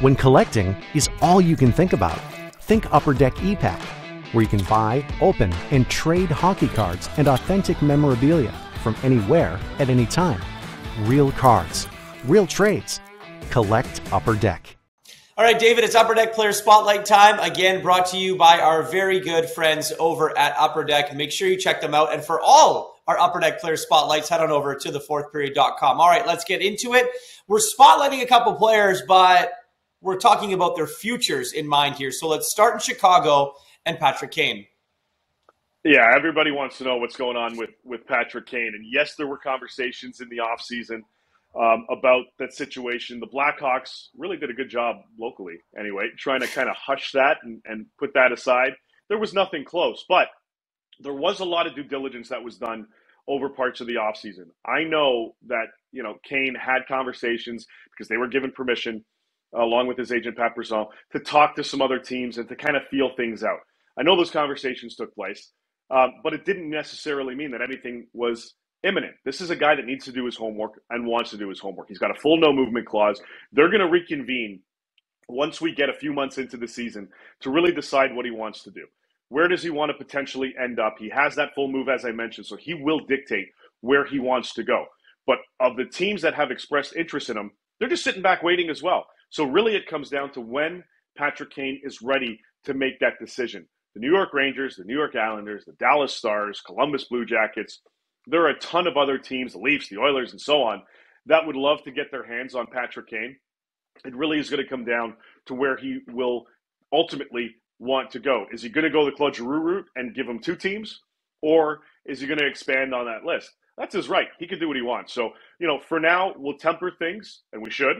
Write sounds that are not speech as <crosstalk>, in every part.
When collecting is all you can think about, think Upper Deck ePack, where you can buy, open, and trade hockey cards and authentic memorabilia from anywhere at any time. Real cards, real trades. Collect Upper Deck. All right, David, it's Upper Deck Player Spotlight time. Again, brought to you by our very good friends over at Upper Deck. Make sure you check them out. And for all our Upper Deck Player Spotlights, head on over to thefourthperiod.com. All right, let's get into it. We're spotlighting a couple players, but we're talking about their futures in mind here. So let's start in Chicago and Patrick Kane. Yeah, everybody wants to know what's going on with with Patrick Kane. And yes, there were conversations in the offseason um, about that situation. The Blackhawks really did a good job locally, anyway, trying to kind of hush that and, and put that aside. There was nothing close, but there was a lot of due diligence that was done over parts of the offseason. I know that, you know, Kane had conversations because they were given permission – along with his agent Pat Brisson, to talk to some other teams and to kind of feel things out. I know those conversations took place, um, but it didn't necessarily mean that anything was imminent. This is a guy that needs to do his homework and wants to do his homework. He's got a full no movement clause. They're going to reconvene once we get a few months into the season to really decide what he wants to do. Where does he want to potentially end up? He has that full move, as I mentioned, so he will dictate where he wants to go. But of the teams that have expressed interest in him, they're just sitting back waiting as well. So really, it comes down to when Patrick Kane is ready to make that decision. The New York Rangers, the New York Islanders, the Dallas Stars, Columbus Blue Jackets. There are a ton of other teams, the Leafs, the Oilers, and so on, that would love to get their hands on Patrick Kane. It really is going to come down to where he will ultimately want to go. Is he going to go the Claude Giroux route and give him two teams, or is he going to expand on that list? That's his right. He can do what he wants. So, you know, for now, we'll temper things, and we should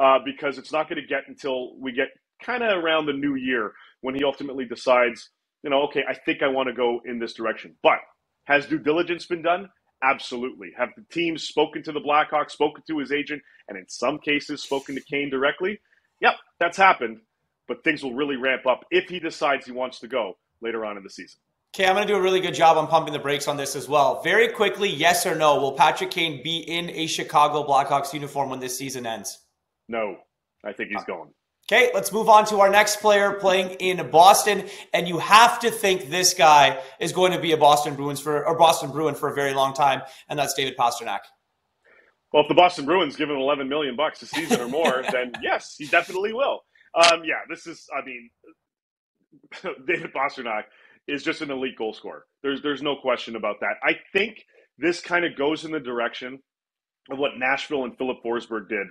uh, because it's not going to get until we get kind of around the new year when he ultimately decides, you know, okay, I think I want to go in this direction. But has due diligence been done? Absolutely. Have the teams spoken to the Blackhawks, spoken to his agent, and in some cases spoken to Kane directly? Yep, that's happened. But things will really ramp up if he decides he wants to go later on in the season. Okay, I'm going to do a really good job on pumping the brakes on this as well. Very quickly, yes or no, will Patrick Kane be in a Chicago Blackhawks uniform when this season ends? No, I think he's gone. Okay, let's move on to our next player playing in Boston, and you have to think this guy is going to be a Boston Bruins for or Boston Bruin for a very long time, and that's David Pastrnak. Well, if the Boston Bruins give him 11 million bucks a season or more, <laughs> then yes, he definitely will. Um, yeah, this is. I mean, <laughs> David Pastrnak is just an elite goal scorer. There's there's no question about that. I think this kind of goes in the direction of what Nashville and Filip Forsberg did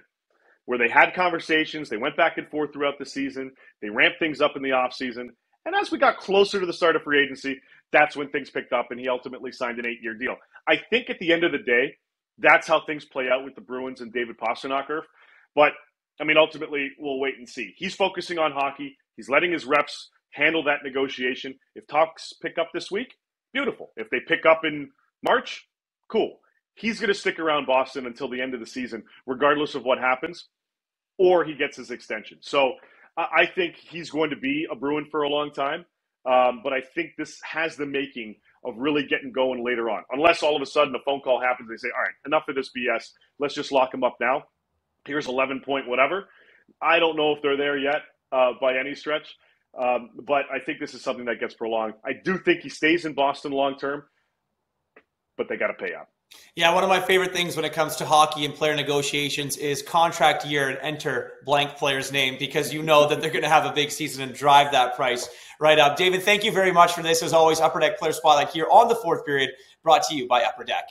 where they had conversations, they went back and forth throughout the season, they ramped things up in the offseason. And as we got closer to the start of free agency, that's when things picked up and he ultimately signed an eight year deal. I think at the end of the day, that's how things play out with the Bruins and David Pastrnak. But I mean, ultimately, we'll wait and see. He's focusing on hockey. He's letting his reps handle that negotiation. If talks pick up this week, beautiful. If they pick up in March, cool. He's going to stick around Boston until the end of the season, regardless of what happens or he gets his extension. So I think he's going to be a Bruin for a long time. Um, but I think this has the making of really getting going later on. Unless all of a sudden a phone call happens, they say, all right, enough of this BS. Let's just lock him up now. Here's 11 point whatever. I don't know if they're there yet uh, by any stretch. Um, but I think this is something that gets prolonged. I do think he stays in Boston long term, but they got to pay up. Yeah, one of my favorite things when it comes to hockey and player negotiations is contract year and enter blank player's name because you know that they're going to have a big season and drive that price right up. David, thank you very much for this. As always, Upper Deck Player Spotlight here on the fourth period, brought to you by Upper Deck.